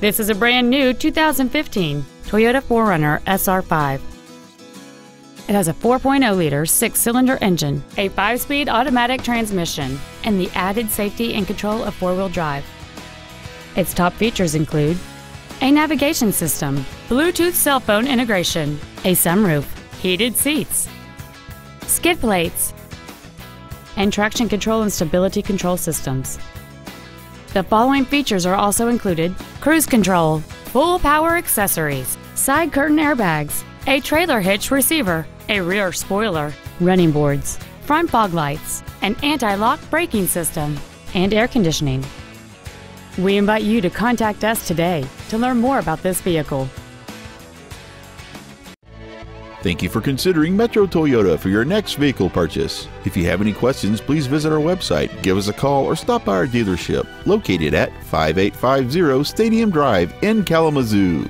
This is a brand new 2015 Toyota 4Runner SR5. It has a 4.0 liter six cylinder engine, a five speed automatic transmission, and the added safety and control of four wheel drive. Its top features include a navigation system, Bluetooth cell phone integration, a sunroof, heated seats, skid plates, and traction control and stability control systems. The following features are also included cruise control, full power accessories, side curtain airbags, a trailer hitch receiver, a rear spoiler, running boards, front fog lights, an anti lock braking system, and air conditioning. We invite you to contact us today to learn more about this vehicle. Thank you for considering Metro Toyota for your next vehicle purchase. If you have any questions, please visit our website, give us a call, or stop by our dealership located at 5850 Stadium Drive in Kalamazoo.